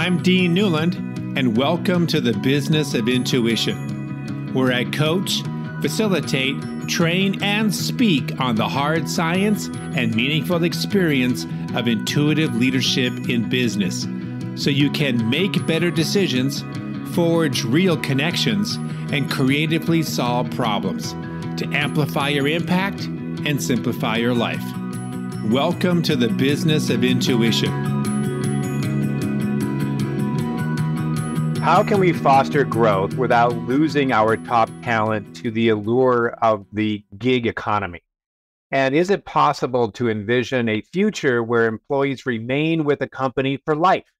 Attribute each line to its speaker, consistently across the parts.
Speaker 1: I'm Dean Newlund, and welcome to the Business of Intuition, where I coach, facilitate, train, and speak on the hard science and meaningful experience of intuitive leadership in business so you can make better decisions, forge real connections, and creatively solve problems to amplify your impact and simplify your life. Welcome to the Business of Intuition.
Speaker 2: How can we foster growth without losing our top talent to the allure of the gig economy? And is it possible to envision a future where employees remain with a company for life?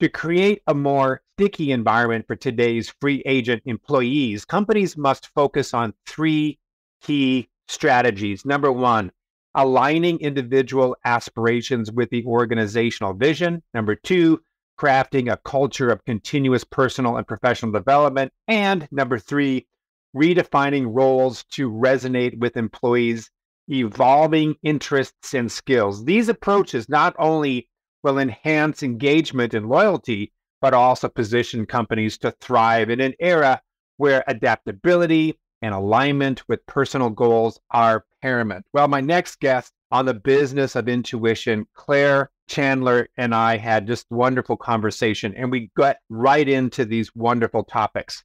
Speaker 2: To create a more sticky environment for today's free agent employees, companies must focus on three key strategies. Number one, aligning individual aspirations with the organizational vision. Number two, crafting a culture of continuous personal and professional development. And number three, redefining roles to resonate with employees' evolving interests and skills. These approaches not only will enhance engagement and loyalty, but also position companies to thrive in an era where adaptability and alignment with personal goals are paramount. Well, my next guest on the business of intuition, Claire Chandler and I had just wonderful conversation and we got right into these wonderful topics.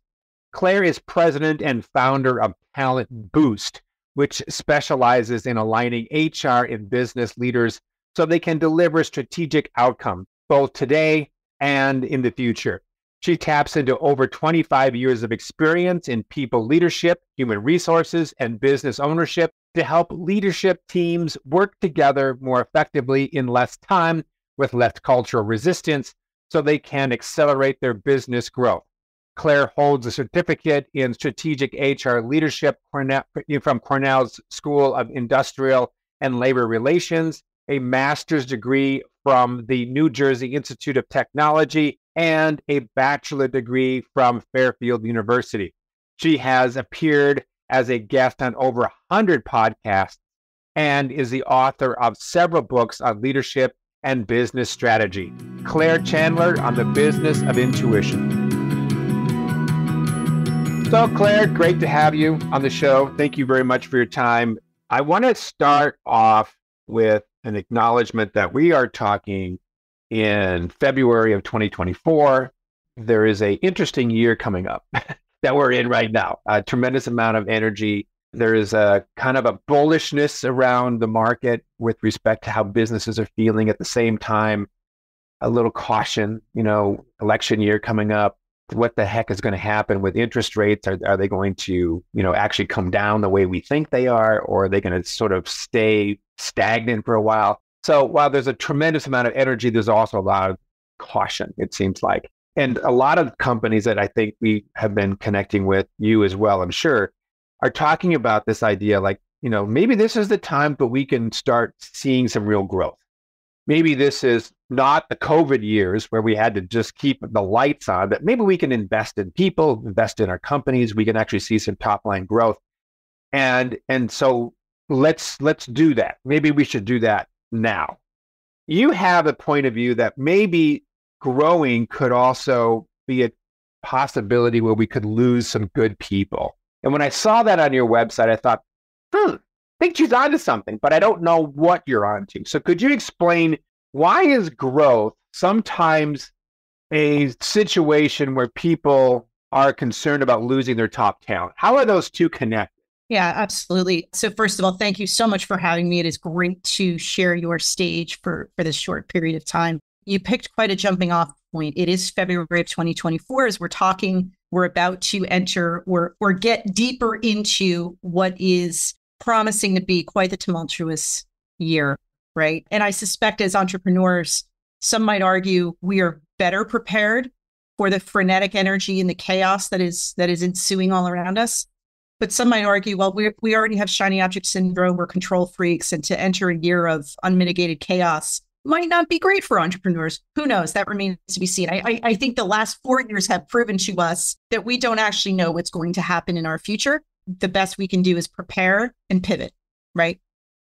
Speaker 2: Claire is president and founder of Talent Boost, which specializes in aligning HR and business leaders so they can deliver strategic outcomes both today and in the future. She taps into over 25 years of experience in people leadership, human resources, and business ownership to help leadership teams work together more effectively in less time with less cultural resistance so they can accelerate their business growth. Claire holds a certificate in strategic HR leadership from Cornell's School of Industrial and Labor Relations, a master's degree from the New Jersey Institute of Technology, and a bachelor degree from Fairfield University. She has appeared as a guest on over 100 podcasts and is the author of several books on leadership and business strategy. Claire Chandler on the business of intuition. So, Claire, great to have you on the show. Thank you very much for your time. I want to start off with an acknowledgement that we are talking in February of 2024. There is a interesting year coming up that we're in right now. A tremendous amount of energy. There is a kind of a bullishness around the market with respect to how businesses are feeling at the same time. A little caution, you know, election year coming up. What the heck is going to happen with interest rates? Are, are they going to, you know, actually come down the way we think they are, or are they going to sort of stay stagnant for a while? So while there's a tremendous amount of energy, there's also a lot of caution, it seems like. And a lot of companies that I think we have been connecting with, you as well, I'm sure, are talking about this idea like, you know, maybe this is the time, but we can start seeing some real growth. Maybe this is not the COVID years where we had to just keep the lights on, but maybe we can invest in people, invest in our companies. We can actually see some top line growth. And and so let's let's do that. Maybe we should do that now. You have a point of view that maybe growing could also be a possibility where we could lose some good people. And when I saw that on your website, I thought, hmm, I think she's onto something, but I don't know what you're onto. So could you explain why is growth sometimes a situation where people are concerned about losing their top talent? How are those two connected?
Speaker 3: Yeah, absolutely. So first of all, thank you so much for having me. It is great to share your stage for for this short period of time you picked quite a jumping off point. It is February of 2024 as we're talking. We're about to enter or or get deeper into what is promising to be quite the tumultuous year, right? And I suspect as entrepreneurs, some might argue we are better prepared for the frenetic energy and the chaos that is that is ensuing all around us. But some might argue, well, we we already have shiny object syndrome, we're control freaks, and to enter a year of unmitigated chaos might not be great for entrepreneurs. Who knows? That remains to be seen. I, I, I, think the last four years have proven to us that we don't actually know what's going to happen in our future. The best we can do is prepare and pivot, right?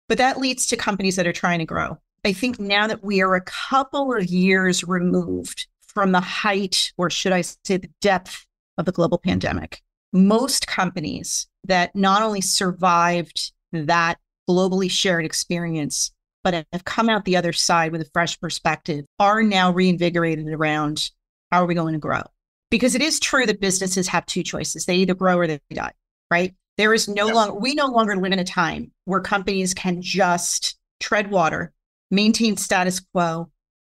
Speaker 3: But that leads to companies that are trying to grow. I think now that we are a couple of years removed from the height, or should I say the depth of the global pandemic. Most companies that not only survived that globally shared experience, but have come out the other side with a fresh perspective are now reinvigorated around how are we going to grow? Because it is true that businesses have two choices. They either grow or they die, right? There is no longer, we no longer live in a time where companies can just tread water, maintain status quo,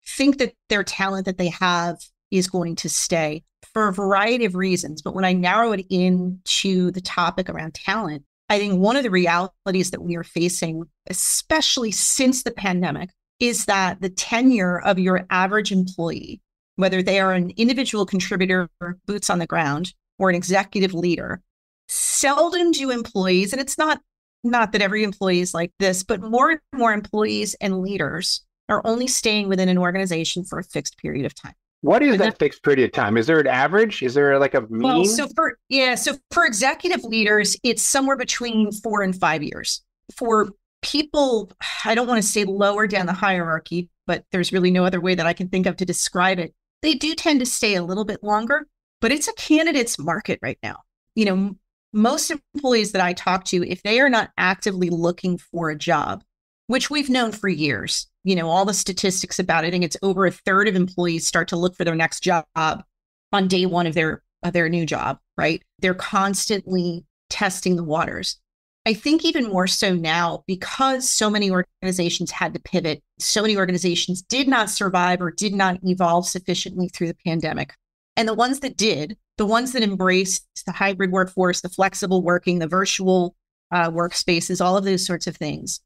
Speaker 3: think that their talent that they have is going to stay for a variety of reasons. But when I narrow it into the topic around talent, I think one of the realities that we are facing, especially since the pandemic, is that the tenure of your average employee, whether they are an individual contributor, boots on the ground, or an executive leader, seldom do employees, and it's not not that every employee is like this, but more and more employees and leaders are only staying within an organization for a fixed period of time.
Speaker 2: What is that fixed period of time? Is there an average? Is there like a mean? Well,
Speaker 3: so for yeah, so for executive leaders, it's somewhere between four and five years. For people, I don't want to say lower down the hierarchy, but there's really no other way that I can think of to describe it. They do tend to stay a little bit longer, but it's a candidate's market right now. You know, most employees that I talk to, if they are not actively looking for a job, which we've known for years, you know, all the statistics about it. Think it's over a third of employees start to look for their next job on day one of their of their new job, right? They're constantly testing the waters. I think even more so now because so many organizations had to pivot, so many organizations did not survive or did not evolve sufficiently through the pandemic. And the ones that did, the ones that embraced the hybrid workforce, the flexible working, the virtual uh, workspaces, all of those sorts of things,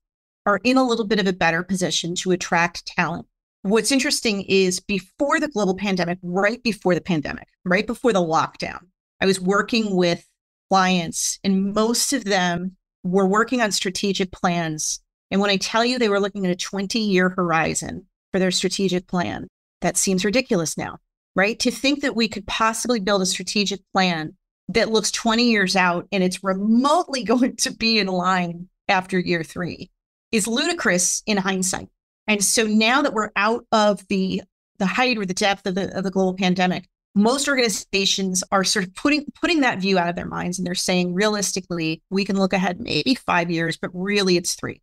Speaker 3: are in a little bit of a better position to attract talent. What's interesting is before the global pandemic, right before the pandemic, right before the lockdown, I was working with clients, and most of them were working on strategic plans. And when I tell you they were looking at a 20 year horizon for their strategic plan, that seems ridiculous now, right? To think that we could possibly build a strategic plan that looks 20 years out and it's remotely going to be in line after year three is ludicrous in hindsight. And so now that we're out of the the height or the depth of the of the global pandemic, most organizations are sort of putting putting that view out of their minds and they're saying realistically, we can look ahead maybe 5 years, but really it's 3.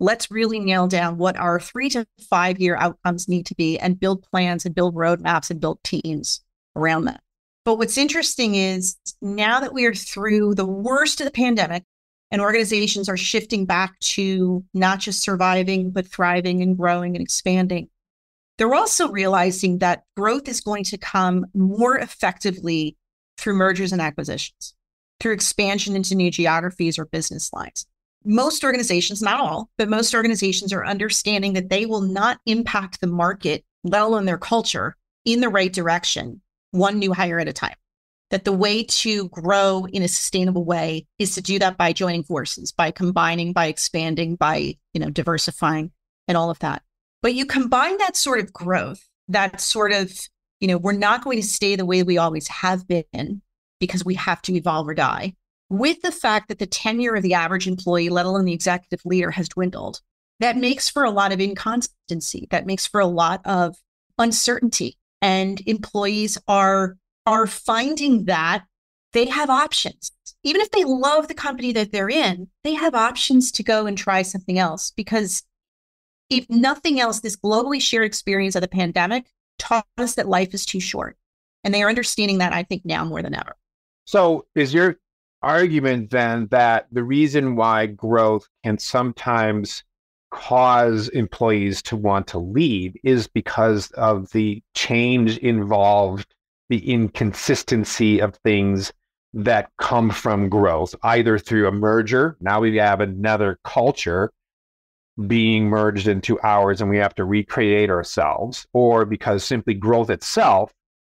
Speaker 3: Let's really nail down what our 3 to 5 year outcomes need to be and build plans and build roadmaps and build teams around that. But what's interesting is now that we are through the worst of the pandemic, and organizations are shifting back to not just surviving, but thriving and growing and expanding. They're also realizing that growth is going to come more effectively through mergers and acquisitions, through expansion into new geographies or business lines. Most organizations, not all, but most organizations are understanding that they will not impact the market, let alone their culture, in the right direction, one new hire at a time that the way to grow in a sustainable way is to do that by joining forces, by combining, by expanding, by, you know, diversifying and all of that. But you combine that sort of growth, that sort of, you know, we're not going to stay the way we always have been because we have to evolve or die, with the fact that the tenure of the average employee, let alone the executive leader, has dwindled. That makes for a lot of inconsistency. That makes for a lot of uncertainty. And employees are are finding that they have options. Even if they love the company that they're in, they have options to go and try something else because if nothing else, this globally shared experience of the pandemic taught us that life is too short. And they are understanding that, I think, now more than ever.
Speaker 2: So, is your argument then that the reason why growth can sometimes cause employees to want to leave is because of the change involved the inconsistency of things that come from growth, either through a merger. Now we have another culture being merged into ours and we have to recreate ourselves, or because simply growth itself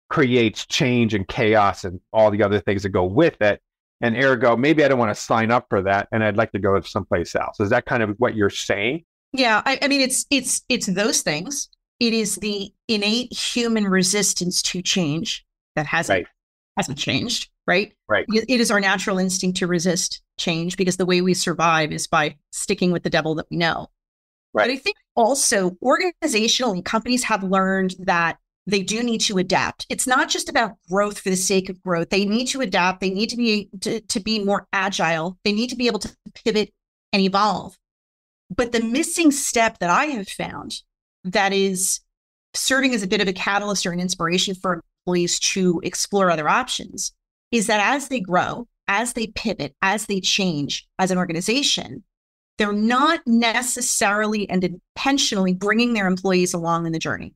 Speaker 2: creates change and chaos and all the other things that go with it. And ergo, maybe I don't want to sign up for that and I'd like to go someplace else. Is that kind of what you're saying?
Speaker 3: Yeah, I, I mean it's it's it's those things. It is the innate human resistance to change that hasn't right. hasn't changed, right?
Speaker 2: Right.
Speaker 3: It is our natural instinct to resist change because the way we survive is by sticking with the devil that we know. Right. But I think also organizationally, companies have learned that they do need to adapt. It's not just about growth for the sake of growth. They need to adapt. They need to be to, to be more agile. They need to be able to pivot and evolve. But the missing step that I have found that is serving as a bit of a catalyst or an inspiration for employees to explore other options is that as they grow, as they pivot, as they change as an organization, they're not necessarily and intentionally bringing their employees along in the journey.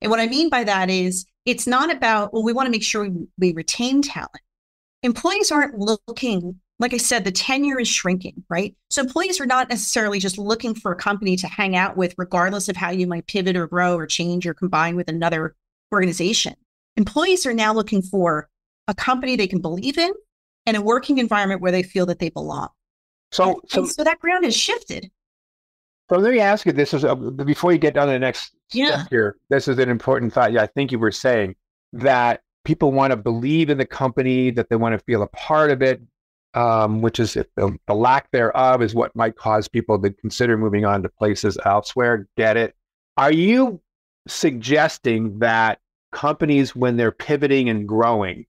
Speaker 3: And what I mean by that is it's not about, well, we want to make sure we, retain talent. Employees aren't looking, like I said, the tenure is shrinking, right? So employees are not necessarily just looking for a company to hang out with, regardless of how you might pivot or grow or change or combine with another organization. Employees are now looking for a company they can believe in and a working environment where they feel that they belong.
Speaker 2: So, so,
Speaker 3: so that ground has shifted.
Speaker 2: So let me ask you this: is uh, before you get down to the next yeah. step here. This is an important thought. Yeah, I think you were saying that people want to believe in the company, that they want to feel a part of it, um, which is the, the lack thereof is what might cause people to consider moving on to places elsewhere. Get it? Are you suggesting that companies, when they're pivoting and growing,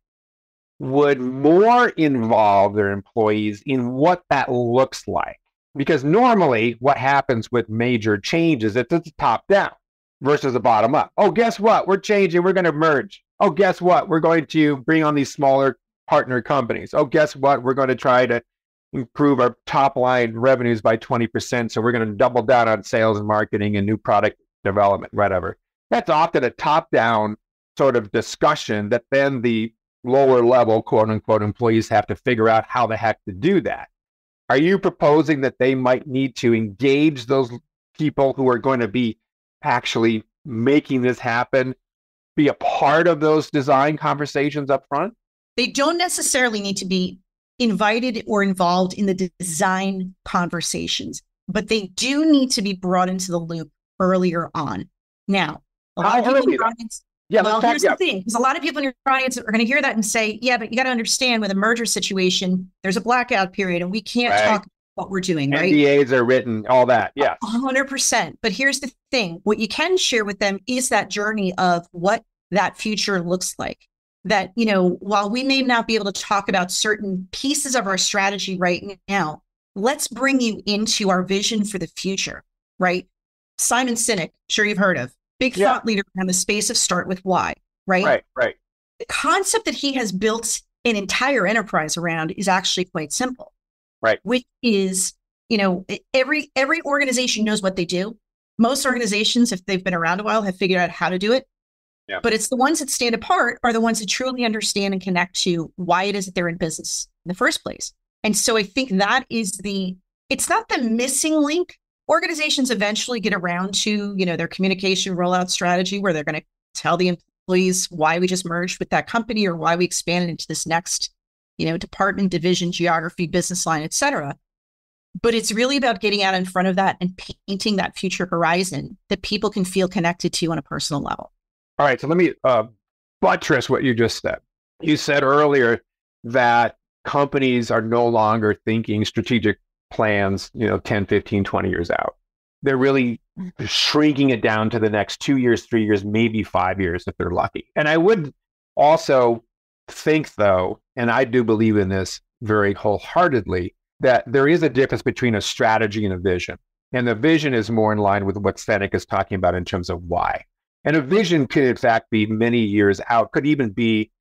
Speaker 2: would more involve their employees in what that looks like? Because normally, what happens with major changes, it's, it's top down versus a bottom up. Oh, guess what? We're changing. We're going to merge. Oh, guess what? We're going to bring on these smaller partner companies. Oh, guess what? We're going to try to improve our top line revenues by 20%. So we're going to double down on sales and marketing and new product development, whatever. That's often a top down sort of discussion that then the lower level, quote unquote, employees have to figure out how the heck to do that. Are you proposing that they might need to engage those people who are going to be actually making this happen, be a part of those design conversations up front?
Speaker 3: They don't necessarily need to be invited or involved in the design conversations, but they do need to be brought into the loop earlier on. Now, a lot How of people yeah, well, here's the thing: because a lot of people in your audience are going to hear that and say, "Yeah, but you got to understand, with a merger situation, there's a blackout period, and we can't right. talk what we're doing." Right?
Speaker 2: NDAs are written, all that. Yeah,
Speaker 3: hundred percent. But here's the thing: what you can share with them is that journey of what that future looks like. That you know, while we may not be able to talk about certain pieces of our strategy right now, let's bring you into our vision for the future. Right? Simon Sinek, sure you've heard of big yeah. thought leader in the space of start with why, right?
Speaker 2: Right, right.
Speaker 3: The concept that he has built an entire enterprise around is actually quite simple.
Speaker 2: Right.
Speaker 3: Which is, you know, every every organization knows what they do. Most organizations, if they've been around a while, have figured out how to do it. Yeah. But it's the ones that stand apart are the ones that truly understand and connect to why it is that they're in business in the first place. And so I think that is the it's not the missing link organizations eventually get around to you know their communication rollout strategy where they're going to tell the employees why we just merged with that company or why we expanded into this next you know department division geography business line etc but it's really about getting out in front of that and painting that future horizon that people can feel connected to on a personal level
Speaker 2: all right so let me uh, buttress what you just said you said earlier that companies are no longer thinking strategic plans, you know, 10, 15, 20 years out. They're really shrinking it down to the next two years, three years, maybe five years if they're lucky. And I would also think, though, and I do believe in this very wholeheartedly, that there is a difference between a strategy and a vision. And the vision is more in line with what Sinek is talking about in terms of why. And a vision could, in fact, be many years out, could even be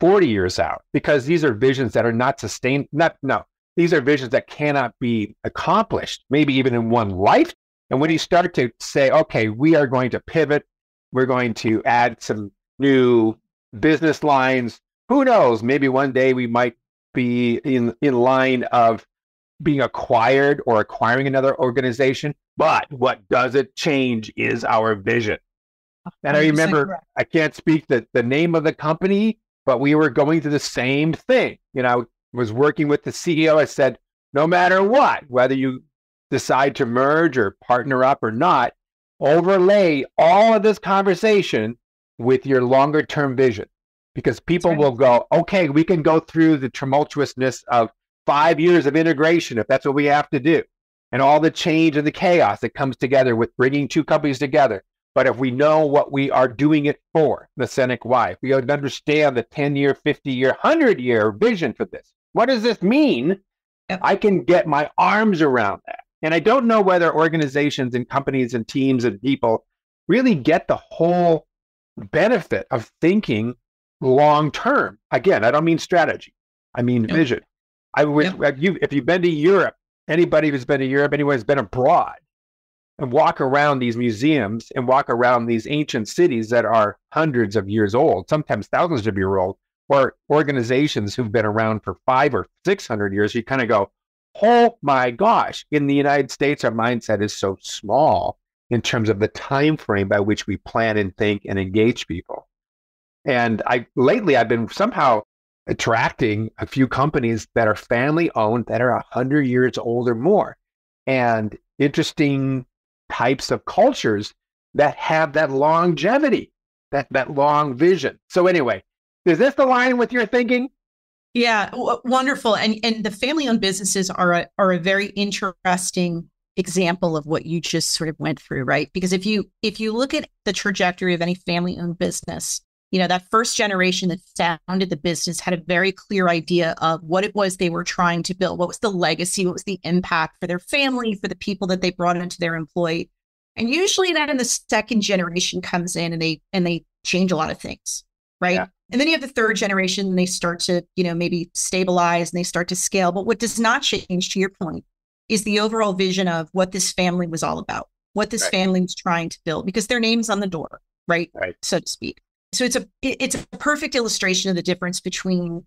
Speaker 2: 40 years out, because these are visions that are not sustained, not, no, these are visions that cannot be accomplished, maybe even in one life. And when you start to say, okay, we are going to pivot, we're going to add some new business lines, who knows? Maybe one day we might be in, in line of being acquired or acquiring another organization. But what does it change is our vision. And I remember, I can't speak the, the name of the company, but we were going through the same thing. You know, was working with the CEO, I said, no matter what, whether you decide to merge or partner up or not, overlay all of this conversation with your longer term vision. Because people right. will go, okay, we can go through the tumultuousness of five years of integration if that's what we have to do, and all the change and the chaos that comes together with bringing two companies together. But if we know what we are doing it for, the Sinek Why, if we understand the 10 year, 50 year, 100 year vision for this. What does this mean? Yep. I can get my arms around that. And I don't know whether organizations and companies and teams and people really get the whole benefit of thinking long term. Again, I don't mean strategy, I mean yep. vision. I would, yep. you, if you've been to Europe, anybody who's been to Europe, anyone who's been abroad, and walk around these museums and walk around these ancient cities that are hundreds of years old, sometimes thousands of years old, or organizations who've been around for five or 600 years, you kind of go, oh my gosh, in the United States, our mindset is so small in terms of the time frame by which we plan and think and engage people. And I lately I've been somehow attracting a few companies that are family owned that are 100 years old or more. And interesting types of cultures that have that longevity, that that long vision. So anyway, is this align with your thinking?
Speaker 3: Yeah, w- wonderful. And and the family-owned businesses are a, are a very interesting example of what you just sort of went through, right? Because if you if you look at the trajectory of any family-owned business, you know, that first generation that founded the business had a very clear idea of what it was they were trying to build, what was the legacy, what was the impact for their family, for the people that they brought into their employee. And usually that in the second generation comes in and they and they change a lot of things, right? Yeah. And then you have the third generation and they start to, you know, maybe stabilize and they start to scale. But what does not change to your point is the overall vision of what this family was all about, what this right. family was trying to build, because their name's on the door, right?
Speaker 2: Right.
Speaker 3: So to speak. So it's a it's a perfect illustration of the difference between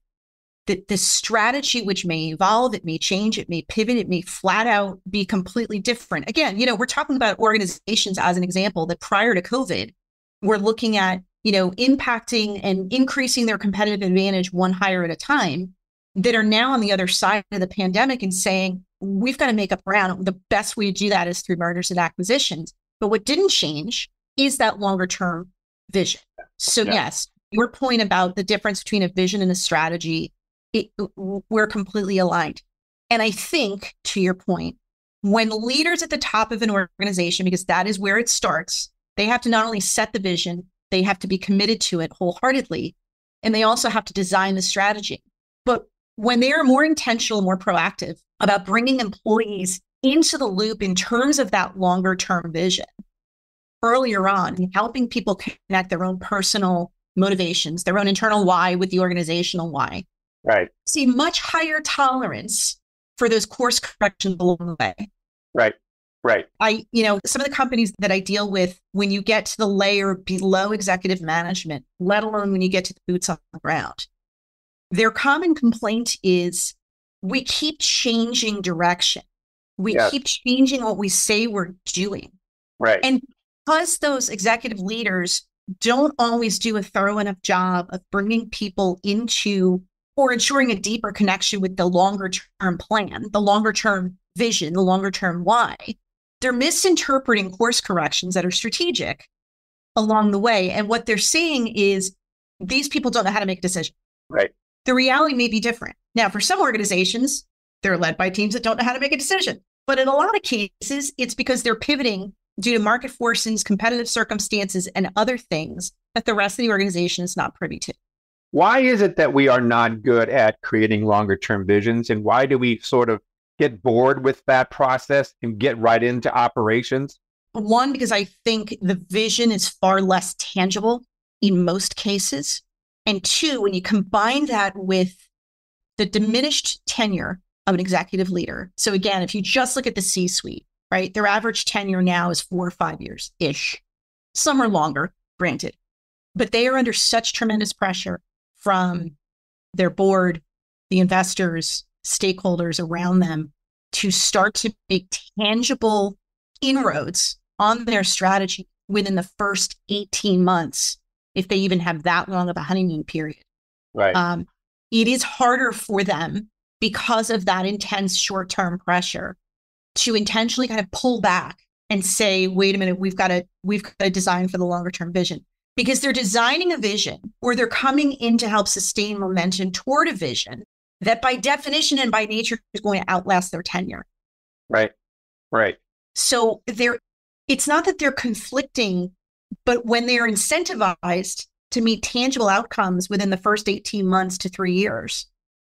Speaker 3: the, the strategy which may evolve, it may change, it may pivot, it may flat out be completely different. Again, you know, we're talking about organizations as an example that prior to COVID, we're looking at, you know, impacting and increasing their competitive advantage one hire at a time that are now on the other side of the pandemic and saying, we've got to make up ground. The best way to do that is through mergers and acquisitions. But what didn't change is that longer term vision. So, yeah. yes, your point about the difference between a vision and a strategy, it, we're completely aligned. And I think, to your point, when leaders at the top of an organization, because that is where it starts, they have to not only set the vision, they have to be committed to it wholeheartedly, and they also have to design the strategy. But when they are more intentional, more proactive about bringing employees into the loop in terms of that longer term vision, earlier on helping people connect their own personal motivations, their own internal why with the organizational why.
Speaker 2: Right.
Speaker 3: See much higher tolerance for those course corrections along the way.
Speaker 2: Right. Right.
Speaker 3: I, you know, some of the companies that I deal with, when you get to the layer below executive management, let alone when you get to the boots on the ground, their common complaint is we keep changing direction. We yes. keep changing what we say we're doing.
Speaker 2: Right.
Speaker 3: And because those executive leaders don't always do a thorough enough job of bringing people into or ensuring a deeper connection with the longer term plan, the longer term vision, the longer term why, they're misinterpreting course corrections that are strategic along the way. And what they're seeing is these people don't know how to make a decision.
Speaker 2: Right.
Speaker 3: The reality may be different. Now, for some organizations, they're led by teams that don't know how to make a decision. But in a lot of cases, it's because they're pivoting due to market forces, competitive circumstances, and other things that the rest of the organization is not privy to.
Speaker 2: Why is it that we are not good at creating longer term visions? And why do we sort of get bored with that process and get right into operations?
Speaker 3: One, because I think the vision is far less tangible in most cases. And two, when you combine that with the diminished tenure of an executive leader. So, again, if you just look at the C suite, right? Their average tenure now is four or five years ish. Some are longer, granted, but they are under such tremendous pressure from their board, the investors, stakeholders around them to start to make tangible inroads on their strategy within the first 18 months, if they even have that long of a honeymoon period.
Speaker 2: Right. Um,
Speaker 3: it is harder for them because of that intense short term pressure to intentionally kind of pull back and say, wait a minute, we've got to we've got to design for the longer term vision because they're designing a vision or they're coming in to help sustain momentum toward a vision that by definition and by nature is going to outlast their tenure.
Speaker 2: Right. Right.
Speaker 3: So they're it's not that they're conflicting But when they're incentivized to meet tangible outcomes within the first 18 months to three years,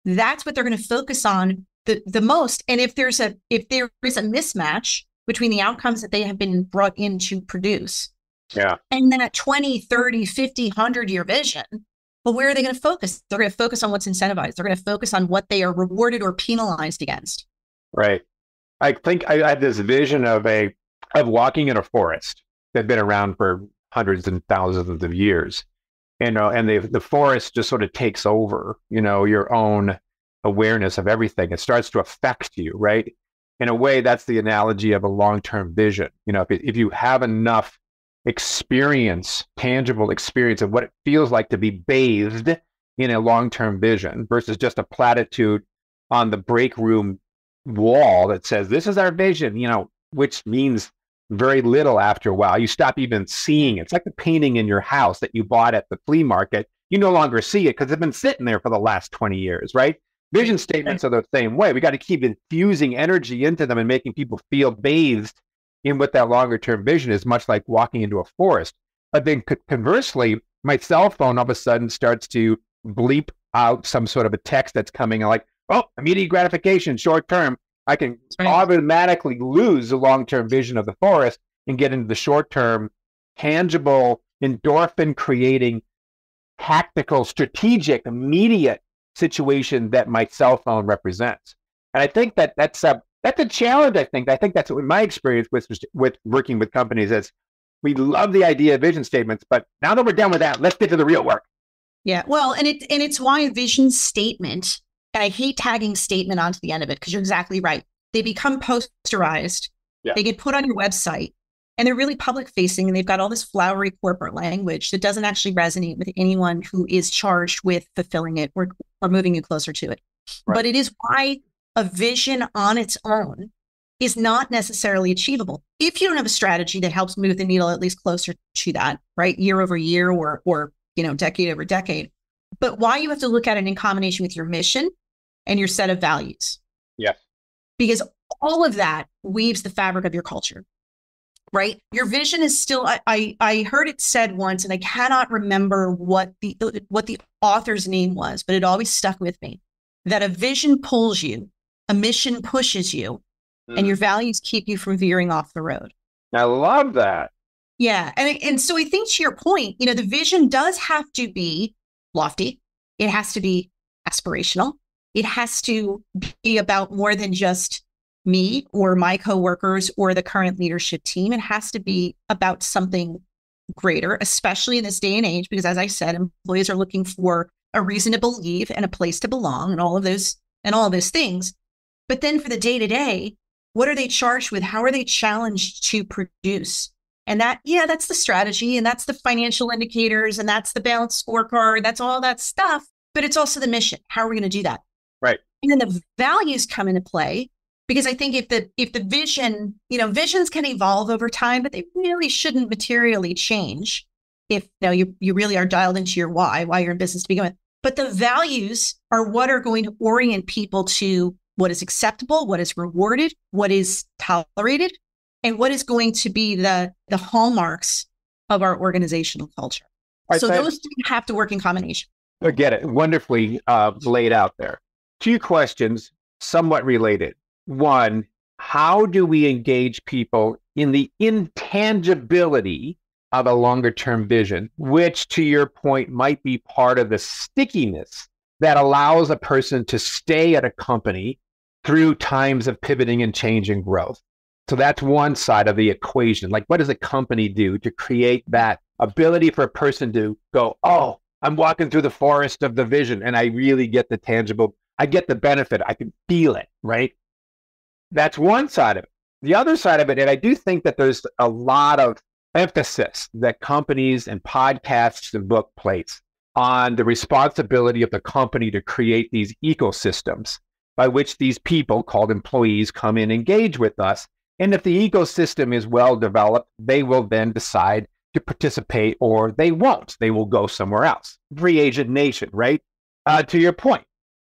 Speaker 3: that's what they're going to focus on the, the most. And if there's a if there is a mismatch between the outcomes that they have been brought in to produce
Speaker 2: yeah.
Speaker 3: and that 20, 30, 50, 100 year vision, well, where are they going to focus? They're going to focus on what's incentivized. They're going to focus on what they are rewarded or penalized against.
Speaker 2: Right. I think I had this vision of a of walking in a forest that had been around for hundreds and thousands of years. You know, and the the forest just sort of takes over, you know, your own awareness of everything. It starts to affect you, right? In a way, that's the analogy of a long-term vision. You know, if, if you have enough experience, tangible experience of what it feels like to be bathed in a long-term vision versus just a platitude on the break room wall that says, this is our vision, you know, which means very little after a while. You stop even seeing it. It's like the painting in your house that you bought at the flea market. You no longer see it because it's been sitting there for the last 20 years, right? Vision statements are the same way. We got to keep infusing energy into them and making people feel bathed in what that longer term vision is, much like walking into a forest. But then conversely, my cell phone all of a sudden starts to bleep out some sort of a text that's coming like, oh, immediate gratification, short term. I can right. automatically lose the long term vision of the forest and get into the short term, tangible, endorphin creating, tactical, strategic, immediate situation that my cell phone represents. And I think that that's a that's a challenge. I think I think that's what my experience with with working with companies is. We love the idea of vision statements, but now that we're done with that, let's get to the real work.
Speaker 3: Yeah, well, and it and it's why a vision statement and I hate tagging statement onto the end of it because you're exactly right. They become posterized. Yeah. They get put on your website and they're really public facing and they've got all this flowery corporate language that doesn't actually resonate with anyone who is charged with fulfilling it or, or moving you closer to it. Right. But it is why a vision on its own is not necessarily achievable if you don't have a strategy that helps move the needle at least closer to that, right? Year over year or or you know, decade over decade. But why you have to look at it in combination with your mission and your set of values.
Speaker 2: Yeah.
Speaker 3: Because all of that weaves the fabric of your culture. Right? Your vision is still I, I I heard it said once and I cannot remember what the what the author's name was, but it always stuck with me. That a vision pulls you, a mission pushes you, mm. and your values keep you from veering off the road.
Speaker 2: I love that.
Speaker 3: Yeah. And, and so I think to your point, you know, the vision does have to be lofty. It has to be aspirational it has to be about more than just me or my coworkers or the current leadership team. It has to be about something greater, especially in this day and age, because as I said, employees are looking for a reason to believe and a place to belong and all of those and all of those things. But then for the day to day, what are they charged with? How are they challenged to produce? And that, yeah, that's the strategy and that's the financial indicators and that's the balanced scorecard. That's all that stuff. But it's also the mission. How are we going to do that?
Speaker 2: Right.
Speaker 3: And then the values come into play because I think if the if the vision, you know, visions can evolve over time, but they really shouldn't materially change if you know you you really are dialed into your why, why you're in business to begin with. But the values are what are going to orient people to what is acceptable, what is rewarded, what is tolerated, and what is going to be the the hallmarks of our organizational culture. Right, so those have to work in combination.
Speaker 2: I get it. Wonderfully uh, laid out there. Two questions, somewhat related. One, how do we engage people in the intangibility of a longer term vision, which to your point might be part of the stickiness that allows a person to stay at a company through times of pivoting and change and growth. So that's one side of the equation. Like, what does a company do to create that ability for a person to go, oh, I'm walking through the forest of the vision and I really get the tangible I get the benefit. I can feel it, right? That's one side of it. The other side of it, and I do think that there's a lot of emphasis that companies and podcasts and book place on the responsibility of the company to create these ecosystems by which these people called employees come in engage with us. And if the ecosystem is well developed, they will then decide to participate or they won't. They will go somewhere else. Free agent nation, right? Uh, to your point,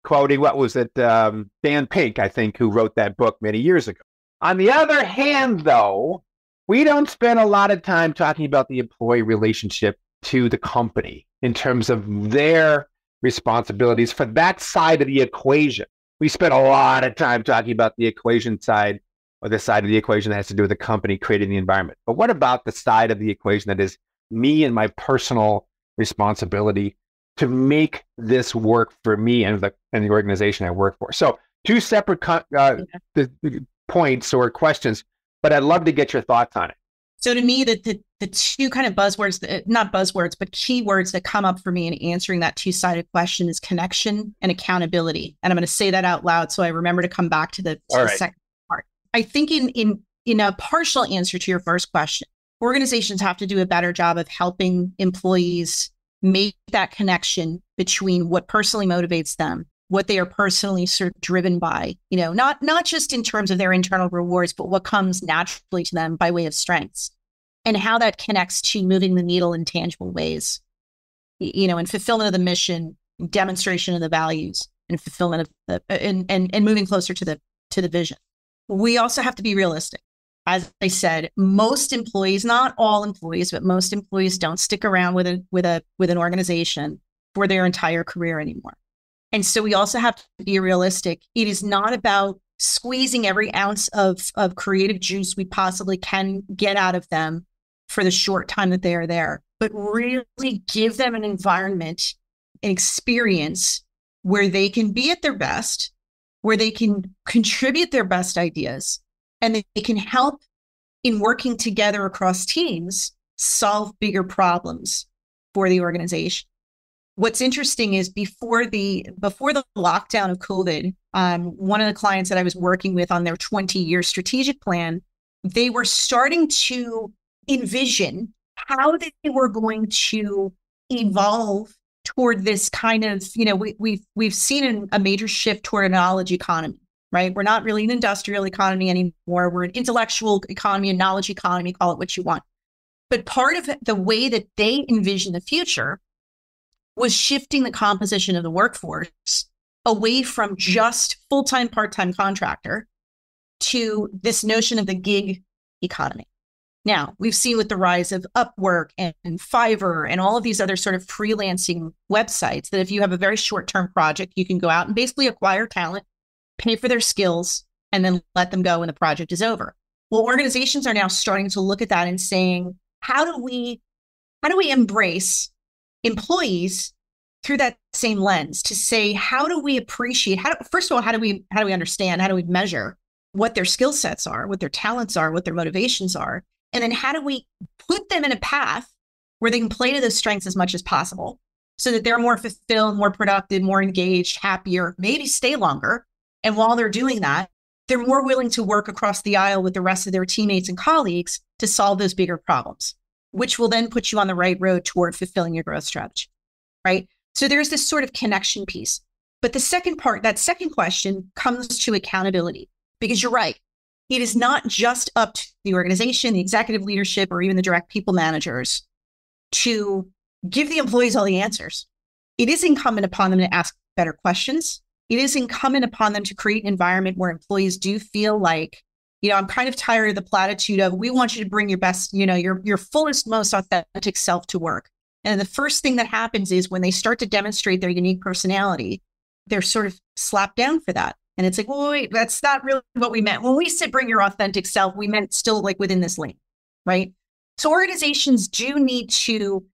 Speaker 2: quoting what was it, um, Dan Pink, I think, who wrote that book many years ago. On the other hand, though, we don't spend a lot of time talking about the employee relationship to the company in terms of their responsibilities for that side of the equation. We spend a lot of time talking about the equation side or the side of the equation that has to do with the company creating the environment. But what about the side of the equation that is me and my personal responsibility to make this work for me and the and the organization I work for? So two separate uh, the, the points or questions, but I'd love to get your thoughts on it.
Speaker 3: So to me, the, the, the two kind of buzzwords, that, not buzzwords, but keywords that come up for me in answering that two-sided question is connection and accountability. And I'm going to say that out loud so I remember to come back to the, to the right. second part. I think in in in a partial answer to your first question, organizations have to do a better job of helping employees make that connection between what personally motivates them what they are personally sort of driven by you know not not just in terms of their internal rewards but what comes naturally to them by way of strengths and how that connects to moving the needle in tangible ways. You know and fulfillment of the mission demonstration of the values and fulfillment of the and and, and moving closer to the to the vision. We also have to be realistic as i said most employees not all employees but most employees don't stick around with a with a with an organization for their entire career anymore and so we also have to be realistic. It is not about squeezing every ounce of, of creative juice we possibly can get out of them for the short time that they are there, but really give them an environment, an experience where they can be at their best, where they can contribute their best ideas, and they can help in working together across teams solve bigger problems for the organization. What's interesting is before the before the lockdown of COVID, um, one of the clients that I was working with on their 20 year strategic plan, they were starting to envision how they were going to evolve toward this kind of you know we, we've we've seen a major shift toward a knowledge economy right? We're not really an industrial economy anymore. We're an intellectual economy a knowledge economy call it what you want. But part of the way that they envision the future was shifting the composition of the workforce away from just full time, part time contractor to this notion of the gig economy. Now, we've seen with the rise of Upwork and, and, Fiverr and all of these other sort of freelancing websites that if you have a very short term project, you can go out and basically acquire talent, pay for their skills, and then let them go when the project is over. Well, organizations are now starting to look at that and saying, how do we how do we embrace employees through that same lens to say how do we appreciate how do, first of all how do we how do we understand how do we measure what their skill sets are what their talents are what their motivations are and then how do we put them in a path where they can play to those strengths as much as possible so that they're more fulfilled more productive more engaged happier maybe stay longer and while they're doing that they're more willing to work across the aisle with the rest of their teammates and colleagues to solve those bigger problems which will then put you on the right road toward fulfilling your growth strategy, right? So there's this sort of connection piece. But the second part, that second question comes to accountability, because you're right. It is not just up to the organization, the executive leadership, or even the direct people managers to give the employees all the answers. It is incumbent upon them to ask better questions. It is incumbent upon them to create an environment where employees do feel like you know, I'm kind of tired of the platitude of we want you to bring your best, you know, your your fullest, most authentic self to work. And the first thing that happens is when they start to demonstrate their unique personality, they're sort of slapped down for that. And it's like, well, wait, that's not really what we meant. When we said bring your authentic self, we meant still like within this lane, right? So organizations do need to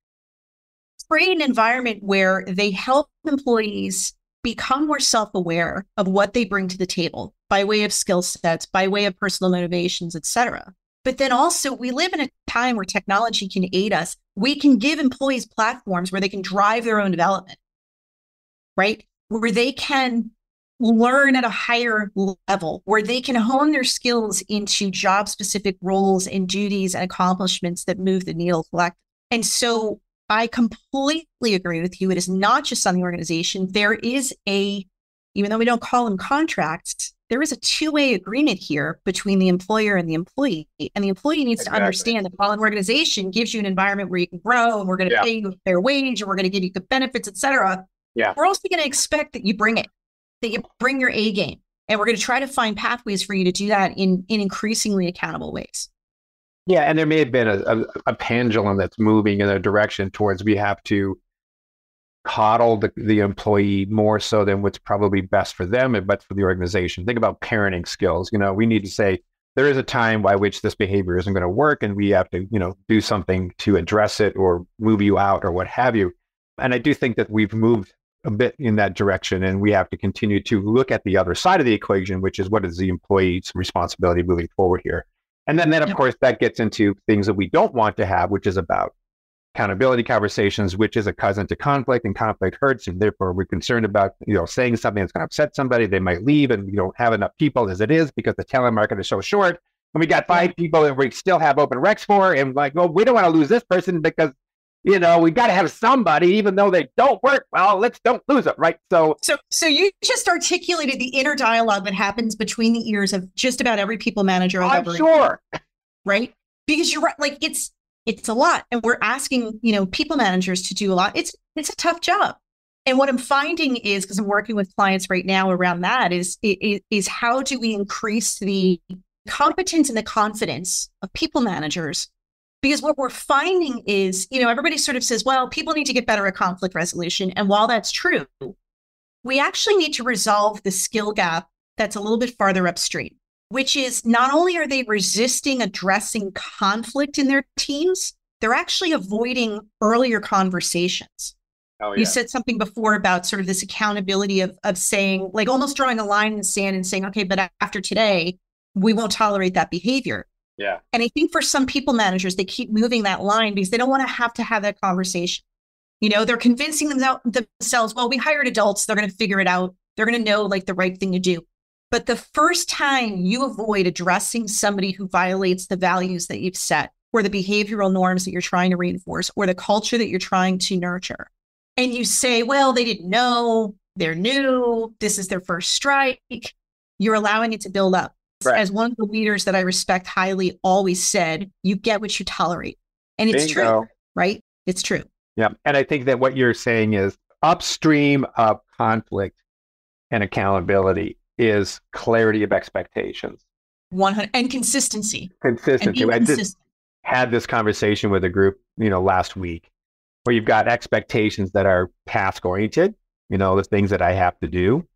Speaker 3: create an environment where they help employees become more self-aware of what they bring to the table by way of skill sets, by way of personal motivations, etc. But then also we live in a time where technology can aid us. We can give employees platforms where they can drive their own development, right? Where they can learn at a higher level, where they can hone their skills into job specific roles and duties and accomplishments that move the needle collect. And so I completely agree with you. It is not just on the organization. There is a, even though we don't call them contracts, there is a two-way agreement here between the employer and the employee. And the employee needs exactly. to understand that while an organization gives you an environment where you can grow and we're going to yeah. pay you a fair wage and we're going to give you good benefits, et cetera, yeah. we're also going to expect that you bring it, that you bring your A game. And we're going to try to find pathways for you to do that in, in increasingly accountable ways.
Speaker 2: Yeah, and there may have been a, a, a pendulum that's moving in a direction towards we have to coddle the, the employee more so than what's probably best for them but for the organization. Think about parenting skills. You know, we need to say there is a time by which this behavior isn't going to work and we have to, you know, do something to address it or move you out or what have you. And I do think that we've moved a bit in that direction and we have to continue to look at the other side of the equation, which is what is the employee's responsibility moving forward here. And then, then of course, that gets into things that we don't want to have, which is about accountability conversations, which is a cousin to conflict, and conflict hurts, and therefore we're concerned about you know saying something that's going to upset somebody. They might leave, and we don't have enough people as it is because the talent market is so short. And we got five people, and we still have open recs for, and like, well, we don't want to lose this person because you know we got to have somebody, even though they don't work well. Let's don't lose it, right? So,
Speaker 3: so, so you just articulated the inner dialogue that happens between the ears of just about every people manager
Speaker 2: I've I'm sure,
Speaker 3: right? Because you're right, like it's it's a lot and we're asking you know people managers to do a lot it's it's a tough job and what i'm finding is because i'm working with clients right now around that is, is is how do we increase the competence and the confidence of people managers because what we're finding is you know everybody sort of says well people need to get better at conflict resolution and while that's true we actually need to resolve the skill gap that's a little bit farther upstream which is not only are they resisting addressing conflict in their teams, they're actually avoiding earlier conversations. Oh, yeah. You said something before about sort of this accountability of, of saying, like almost drawing a line in the sand and saying, okay, but after today, we won't tolerate that behavior.
Speaker 2: Yeah.
Speaker 3: And I think for some people managers, they keep moving that line because they don't want to have to have that conversation. You know, they're convincing themselves, well, we hired adults, they're going to figure it out. They're going to know like the right thing to do. But the first time you avoid addressing somebody who violates the values that you've set, or the behavioral norms that you're trying to reinforce, or the culture that you're trying to nurture, and you say, well, they didn't know, they're new, this is their first strike, you're allowing it to build up. Right. As one of the leaders that I respect highly always said, you get what you tolerate. And it's Bingo. true, right? It's true.
Speaker 2: Yeah. And I think that what you're saying is upstream of conflict and accountability is clarity of expectations.
Speaker 3: 100 and consistency.
Speaker 2: Consistency.
Speaker 3: And
Speaker 2: I just had this conversation with a group, you know, last week where you've got expectations that are task oriented, you know, the things that I have to do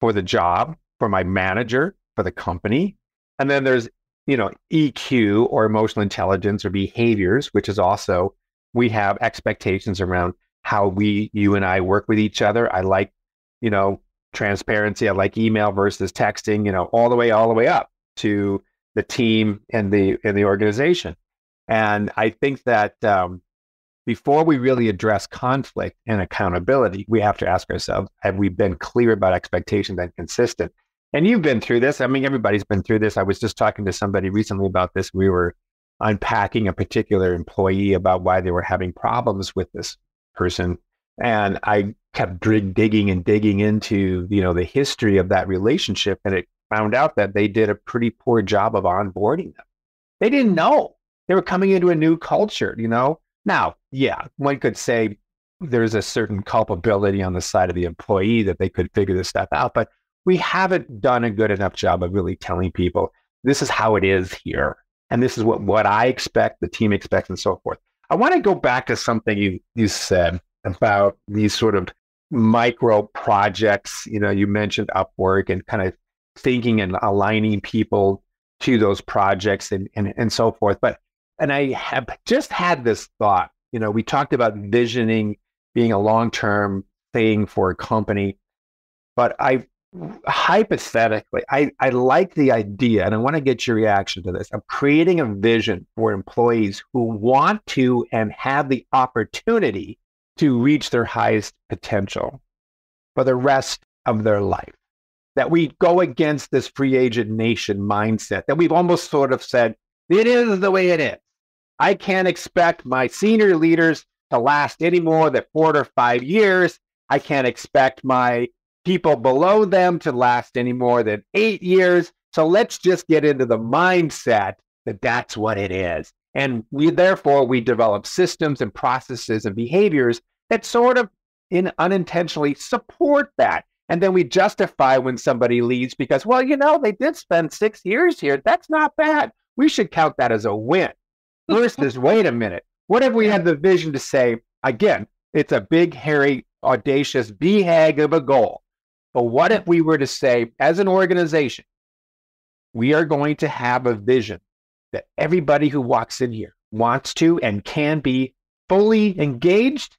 Speaker 2: for the job, for my manager, for the company. And then there's, you know, EQ or emotional intelligence or behaviors, which is also we have expectations around how we, you and I work with each other. I like, you know, transparency. I like email versus texting, you know, all the way, all the way up to the team and the and the organization. And I think that um, before we really address conflict and accountability, we have to ask ourselves: Have we been clear about expectations and consistent? And you've been through this. I mean, everybody's been through this. I was just talking to somebody recently about this. We were unpacking a particular employee about why they were having problems with this person and I kept dig- digging and digging into, you know, the history of that relationship. And it found out that they did a pretty poor job of onboarding them. They didn't know they were coming into a new culture, you know? Now, yeah, one could say there's a certain culpability on the side of the employee that they could figure this stuff out, but we haven't done a good enough job of really telling people this is how it is here. And this is what, what I expect, the team expects, and so forth. I want to go back to something you, you said about these sort of micro projects. You know, you mentioned Upwork and kind of thinking and aligning people to those projects and, and, and so forth. But, and I have just had this thought, you know, we talked about visioning being a long term thing for a company, but I hypothetically, I, I like the idea, and I want to get your reaction to this of creating a vision for employees who want to and have the opportunity to reach their highest potential for the rest of their life. That we go against this free agent nation mindset that we've almost sort of said, it is the way it is. I can't expect my senior leaders to last any more than four to five years. I can't expect my people below them to last any more than eight years. So let's just get into the mindset that that's what it is. And we therefore we develop systems and processes and behaviors that sort of in unintentionally support that. And then we justify when somebody leaves because, well, you know, they did spend six years here. That's not bad. We should count that as a win. versus wait a minute. What if we had the vision to say, again, it's a big, hairy, audacious BHAG of a goal. But what if we were to say, as an organization, we are going to have a vision that everybody who walks in here wants to and can be fully engaged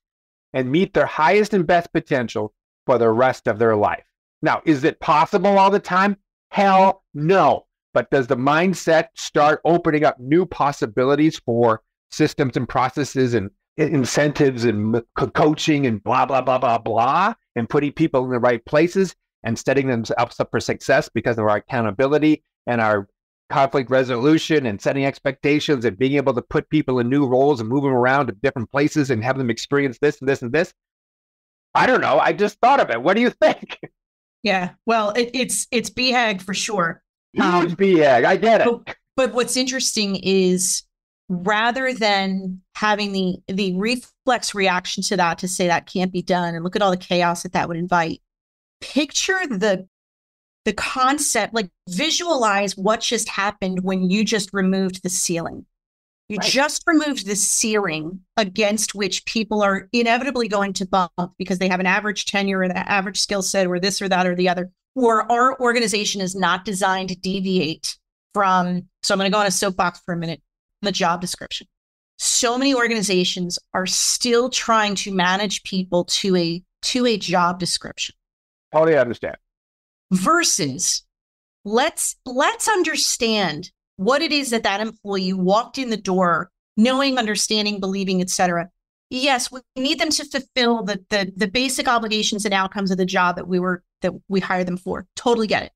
Speaker 2: and meet their highest and best potential for the rest of their life. Now, is it possible all the time? Hell no. But does the mindset start opening up new possibilities for systems and processes and incentives and coaching and blah, blah, blah, blah, blah, and putting people in the right places and setting themselves up for success because of our accountability and our conflict resolution and setting expectations and being able to put people in new roles and move them around to different places and have them experience this and this and this. I don't know. I just thought of it. What do you think?
Speaker 3: Yeah. Well, it, it's it's BHAG for sure.
Speaker 2: Um, it's BHAG. I get it.
Speaker 3: But, but what's interesting is rather than having the the reflex reaction to that to say that can't be done and look at all the chaos that that would invite picture the the concept, like visualize what just happened when you just removed the ceiling. You right. just removed the ceiling against which people are inevitably going to bump because they have an average tenure or the average skill set or this or that or the other. Or our organization is not designed to deviate from. So I'm going to go on a soapbox for a minute. The job description. So many organizations are still trying to manage people to a to a job description.
Speaker 2: Totally understand.
Speaker 3: Versus let's let's understand what it is that that employee walked in the door knowing understanding believing etc yes we need them to fulfill the, the the basic obligations and outcomes of the job that we were that we hired them for. Totally get it.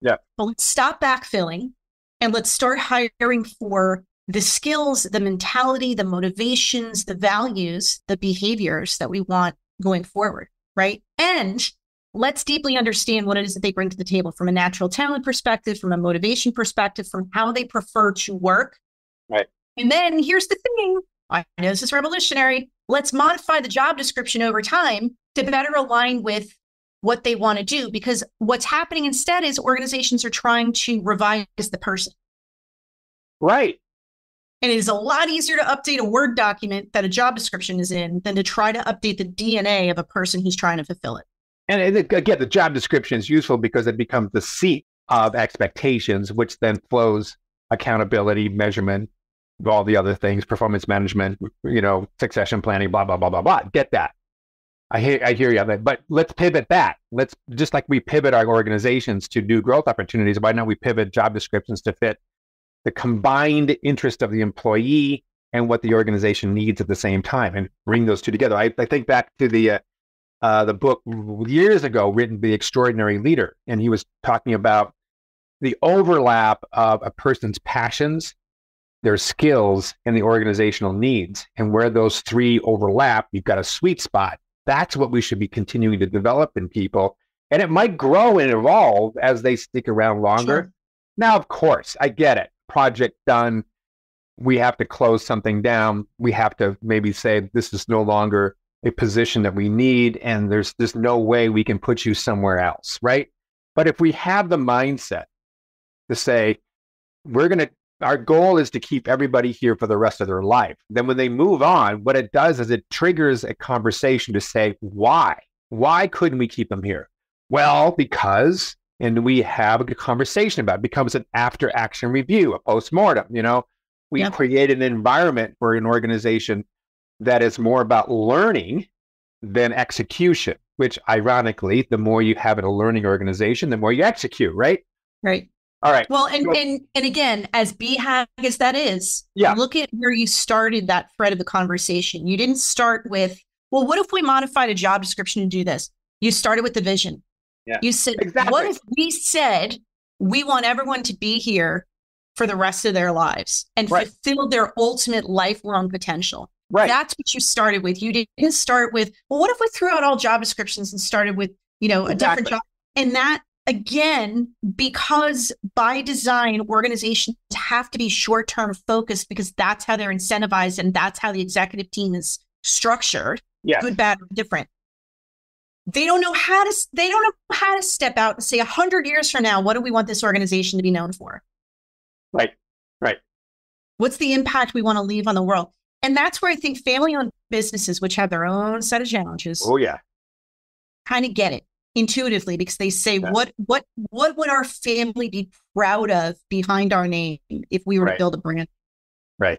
Speaker 2: Yeah.
Speaker 3: But let's stop backfilling and let's start hiring for the skills the mentality the motivations the values the behaviors that we want going forward right and let's deeply understand what it is that they bring to the table from a natural talent perspective, from a motivation perspective, from how they prefer to work.
Speaker 2: Right.
Speaker 3: And then here's the thing I know this is revolutionary. Let's modify the job description over time to better align with what they want to do. Because what's happening instead is organizations are trying to revise the person.
Speaker 2: Right.
Speaker 3: And it is a lot easier to update a Word document that a job description is in than to try to update the DNA of a person who's trying to fulfill it.
Speaker 2: And again, the job description is useful because it becomes the seat of expectations, which then flows accountability, measurement, all the other things, performance management, you know, succession planning, blah, blah, blah, blah, blah. Get that. I hear, I hear you. But let's pivot that. Let's just like we pivot our organizations to new growth opportunities. Why not we pivot job descriptions to fit the combined interest of the employee and what the organization needs at the same time and bring those two together. I, I think back to the uh, uh, the book years ago written by The Extraordinary Leader. And he was talking about the overlap of a person's passions, their skills, and the organizational needs. And where those three overlap, you've got a sweet spot. That's what we should be continuing to develop in people. And it might grow and evolve as they stick around longer. Sure. Now, of course, I get it. Project done. We have to close something down. We have to maybe say this is no longer a position that we need and there's there's no way we can put you somewhere else right but if we have the mindset to say we're going to our goal is to keep everybody here for the rest of their life then when they move on what it does is it triggers a conversation to say why why couldn't we keep them here well because and we have a good conversation about it. it becomes an after action review a post-mortem you know we yep. create an environment for an organization that is more about learning than execution, which ironically, the more you have in a learning organization, the more you execute, right?
Speaker 3: Right.
Speaker 2: All right.
Speaker 3: Well, and and and again, as BHAG as that is,
Speaker 2: yeah.
Speaker 3: look at where you started that thread of the conversation. You didn't start with, well, what if we modified a job description to do this? You started with the vision.
Speaker 2: Yeah.
Speaker 3: You said,
Speaker 2: exactly.
Speaker 3: what if we said we want everyone to be here for the rest of their lives and right. fulfill their ultimate lifelong potential?
Speaker 2: Right.
Speaker 3: That's what you started with. You didn't start with, well, what if we threw out all job descriptions and started with, you know, a exactly. different job? And that again, because by design, organizations have to be short term focused because that's how they're incentivized and that's how the executive team is structured.
Speaker 2: Yeah.
Speaker 3: Good, bad, different. They don't know how to. They don't know how to step out and say, a hundred years from now, what do we want this organization to be known for?
Speaker 2: Right. Right.
Speaker 3: What's the impact we want to leave on the world? And that's where I think family owned businesses, which have their own set of challenges,
Speaker 2: Oh yeah.
Speaker 3: kind of get it intuitively because they say,
Speaker 2: Yeah.
Speaker 3: what what what would our family be proud of behind our name if we were
Speaker 2: Right.
Speaker 3: to build a brand?
Speaker 2: Right.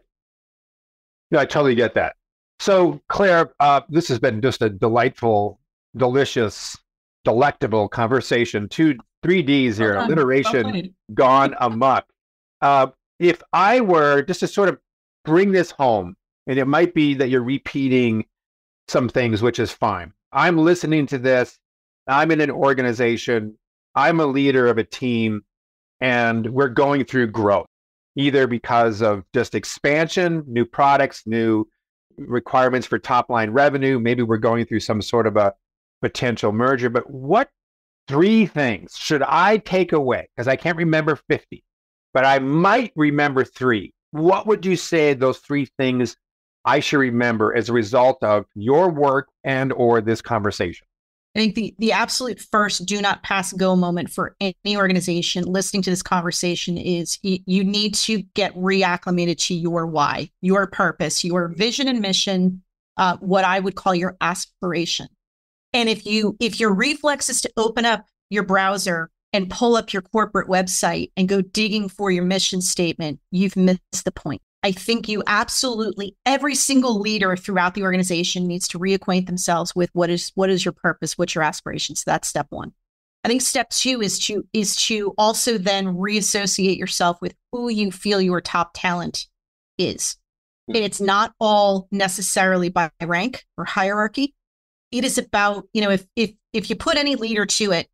Speaker 2: No, I totally get that. So, Claire, uh, this has been just a delightful, delicious, delectable conversation. Two, three Ds here,
Speaker 3: Well
Speaker 2: alliteration
Speaker 3: Well
Speaker 2: gone amok. Uh, if I were just to sort of bring this home, and it might be that you're repeating some things, which is fine. I'm listening to this. I'm in an organization. I'm a leader of a team, and we're going through growth, either because of just expansion, new products, new requirements for top line revenue. Maybe we're going through some sort of a potential merger. But what three things should I take away? Because I can't remember 50, but I might remember three. What would you say those three things I should remember as a result of your work and or this conversation?
Speaker 3: I think the, the absolute first do not pass go moment for any organization listening to this conversation is you, you need to get reacclimated to your why, your purpose, your vision and mission, uh, what I would call your aspiration. And if you if your reflex is to open up your browser and pull up your corporate website and go digging for your mission statement, you've missed the point. I think you absolutely every single leader throughout the organization needs to reacquaint themselves with what is what is your purpose, what's your aspirations. That's step one. I think step two is to is to also then reassociate yourself with who you feel your top talent is. And it's not all necessarily by rank or hierarchy. It is about, you know, if if if you put any leader to it,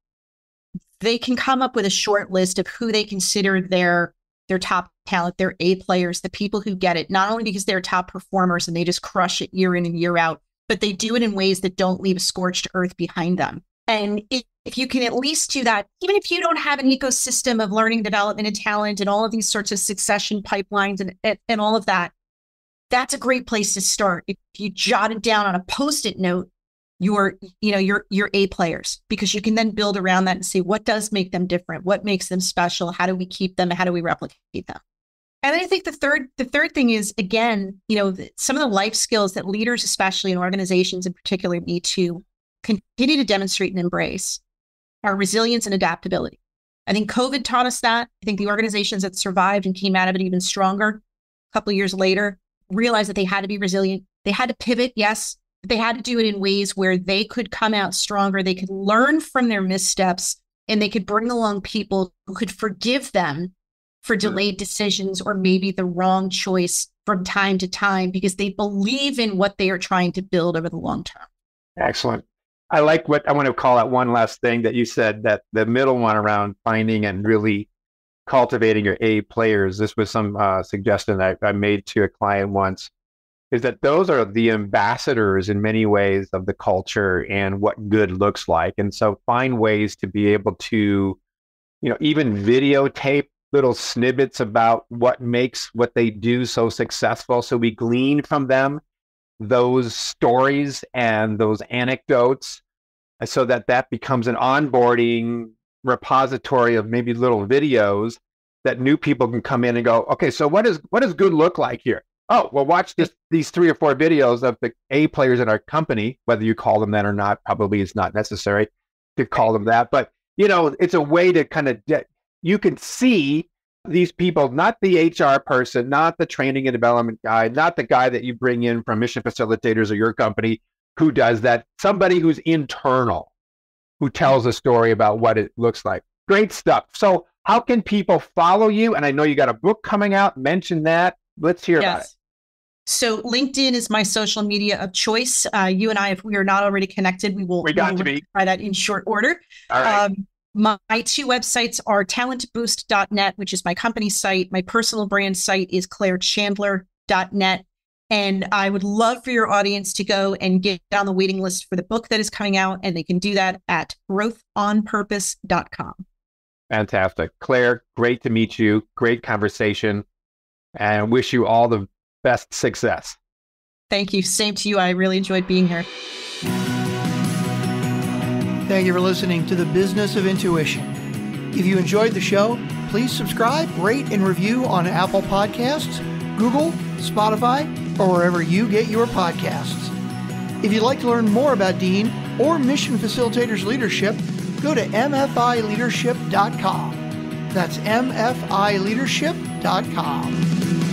Speaker 3: they can come up with a short list of who they consider their their top talent, their A players, the people who get it, not only because they're top performers and they just crush it year in and year out, but they do it in ways that don't leave a scorched earth behind them. And if, if you can at least do that, even if you don't have an ecosystem of learning, development, and talent, and all of these sorts of succession pipelines and, and, and all of that, that's a great place to start. If you jot it down on a post-it note, your you know your your A players because you can then build around that and see what does make them different, what makes them special, how do we keep them, how do we replicate them. And then I think the third the third thing is again, you know, some of the life skills that leaders, especially in organizations in particular, need to continue to demonstrate and embrace are resilience and adaptability. I think COVID taught us that. I think the organizations that survived and came out of it even stronger a couple of years later realized that they had to be resilient. They had to pivot, yes, they had to do it in ways where they could come out stronger. They could learn from their missteps and they could bring along people who could forgive them for delayed decisions or maybe the wrong choice from time to time because they believe in what they are trying to build over the long term.
Speaker 2: Excellent. I like what I want to call out one last thing that you said that the middle one around finding and really cultivating your A players. This was some uh, suggestion I, I made to a client once is that those are the ambassadors in many ways of the culture and what good looks like. And so find ways to be able to, you know, even videotape little snippets about what makes what they do so successful. So we glean from them those stories and those anecdotes uh, so that that becomes an onboarding repository of maybe little videos that new people can come in and go okay so what is what does good look like here oh well watch this these three or four videos of the a players in our company whether you call them that or not probably is not necessary to call them that but you know it's a way to kind of de- you can see these people, not the HR person, not the training and development guy, not the guy that you bring in from mission facilitators or your company who does that, somebody who's internal, who tells a story about what it looks like. Great stuff. So, how can people follow you? And I know you got a book coming out, mention that. Let's hear about it.
Speaker 3: So LinkedIn is my social media of choice. Uh, you and I, if we are not already connected, we will,
Speaker 2: We got
Speaker 3: will
Speaker 2: to be.
Speaker 3: try that in short order.
Speaker 2: All right.
Speaker 3: Um, my, my two websites are talentboost.net, which is my company site. My personal brand site is clairechandler.net. And I would love for your audience to go and get on the waiting list for the book that is coming out. And they can do that at growthonpurpose.com.
Speaker 2: Fantastic. Claire, great to meet you. Great conversation. And wish you all the best success.
Speaker 3: Thank you. Same to you. I really enjoyed being here.
Speaker 4: Thank you for listening to The Business of Intuition. If you enjoyed the show, please subscribe, rate, and review on Apple Podcasts Google, Spotify, or wherever you get your podcasts. If you'd like to learn more about Dean or Mission Facilitators Leadership, go to mfileadership.com. That's mfileadership.com.